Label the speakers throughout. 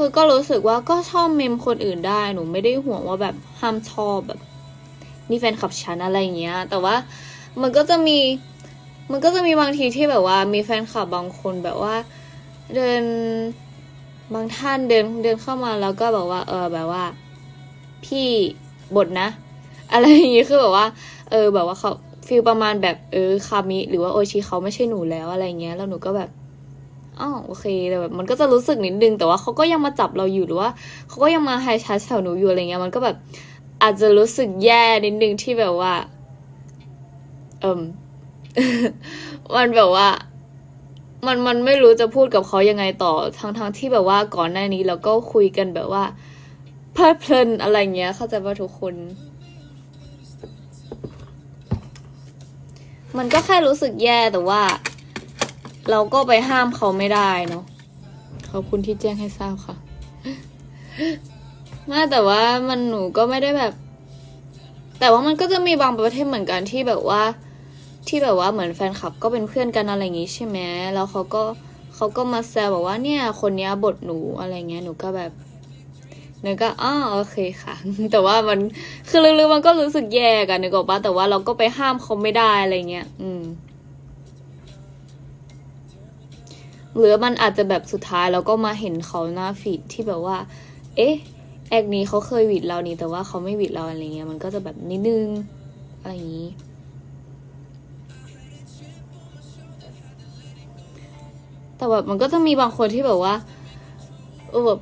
Speaker 1: คือก็รู้สึกว่าก็ชอบเมมคนอื่นได้หนูไม่ได้ห่วงว่าแบบห้ามชอบแบบ นี่แฟนคลับฉันอะไรอย่างเงี้ย แต่ว่ามันก็จะมี มันก็จะมีบางทีที่แบบว่า มีแฟนคลับบางคนแบบว่า เดินบางท่านเดินเดินเข้ามาแล้วก็แบบว่า เออแบบว่า พี่บทนะ อะไรอย่างงี้คือแบบว่า เออ แบบว่าเขาฟีลประมาณแบบเออคามิหรือว่าโอชิเขาไม่ใช่หนูแล้วอะไรเงี้ยแล้วหนูก็แบบ อ๋อโอเคแต่แบบมันก็จะรู้สึกนิดนึงแต่ว่าเขาก็ยังมาจับเราอยู่หรือว่าเขาก็ยังมาไฮชัสแถวหนูอยู่อะไรเงี้ยมันก็แบบอาจจะรู้สึกแย่นิดนึงที่แบบว่า เอิมมันแบบว่า มันมันไม่รู้จะพูดกับเขายังไงต่อทั้งทั้งที่แบบว่าก่อนหน้านี้เราก็คุยกันแบบว่าเพลิดเพลินอะไรเงี้ย เข้าใจว่าทุกคน มันก็แค่รู้สึกแย่แต่ว่า เราก็ไปห้ามเขาไม่ได้เนาะขอบคุณที่แจ้งให้ทราบค่ะไม่แต่ว่ามันหนูก็ไม่ได้แบบ แต่ว่ามันก็จะมีบางประเทศเหมือนกันที่แบบว่า ที่แบบว่าเหมือนแฟนคลับก็เป็นเพื่อนกันอะไรอย่างงี้ใช่ไหมแล้วเขาก็เขาก็มาแซวบอกว่าเนี่ย คนนี้บทหนูอะไรเงี้ยหนูก็แบบหนูก็อ้อโอเคค่ะ แต่ว่ามันคือลึกๆมันก็รู้สึกแย่กันนึกออกปะแต่ว่าเราก็ไปห้ามเขาไม่ได้อะไรเงี้ย อืม หรือมันอาจจะแบบสุดท้ายเราก็มาเห็นเขาหน้าฟีดที่แบบว่า เอ๊ะ แอกนี้เขาเคยหวีดเรานี่แต่ว่าเขาไม่หวีดเราอะไรเงี้ยมันก็จะแบบนิดนึงอะไรอย่างนี้ แต่แบบมันก็จะมีบางคนที่แบบว่าเออแบบ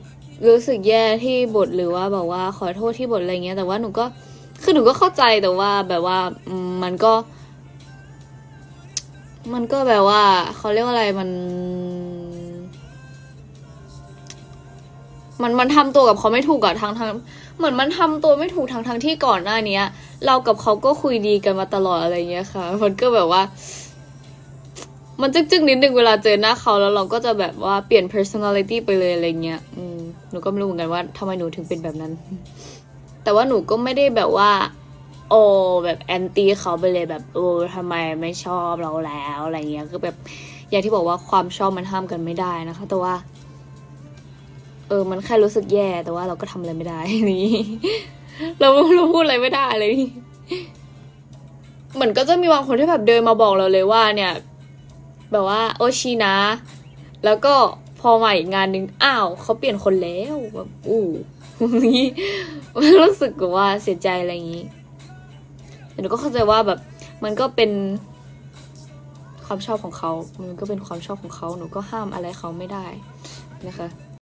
Speaker 1: รู้สึกแย่ที่บทหรือว่าแบบว่าขอโทษที่บทอะไรเงี้ย แต่ว่าหนูก็คือหนูก็เข้าใจแต่ว่าแบบว่ามันก็ มันก็แบบว่าเขาเรียกว่าอะไรมัน มันมันทำตัวกับเขาไม่ถูกอะทางทางเหมือนมันทำตัวไม่ถูกทางทางที่ก่อนหน้าเนี้ย เรากับเขาก็คุยดีกันมาตลอดอะไรเงี้ยค่ะ มันก็แบบว่า มันจึ๊กๆนิดนึงเวลาเจอหน้าเขาแล้วเราก็จะแบบว่าเปลี่ยน personality ไปเลยอะไรเงี้ยอืมหนูก็ไม่รู้เหมือนกันว่าทำไมหนูถึงเป็นแบบนั้น แต่ว่าหนูก็ไม่ได้แบบว่า โอ้แบบแอนตี้เขาไปเลยแบบโอ้ทำไมไม่ชอบเราแล้วอะไรเงี้ยคือแบบอย่างที่บอกว่าความชอบมันห้ามกันไม่ได้นะคะ แต่ว่า เออ มันแค่รู้สึกแย่ แต่ว่าเราก็ทำอะไรไม่ได้นี่เราเราพูดอะไรไม่ได้เลยนี่เหมือนก็จะมีบางคนที่แบบเดินมาบอกเราเลยว่า เนี่ย แบบว่า โอชินะ แล้วก็พอมาอีกงานหนึ่งอ้าวเขาเปลี่ยนคนแล้วแบบอู้นี่รู้สึกว่าเสียใจอะไรอย่างนี้ แต่หนูก็เข้าใจว่าแบบมันก็เป็นความชอบของเขา มันก็เป็นความชอบของเขา หนูก็ห้ามอะไรเขาไม่ได้นะคะ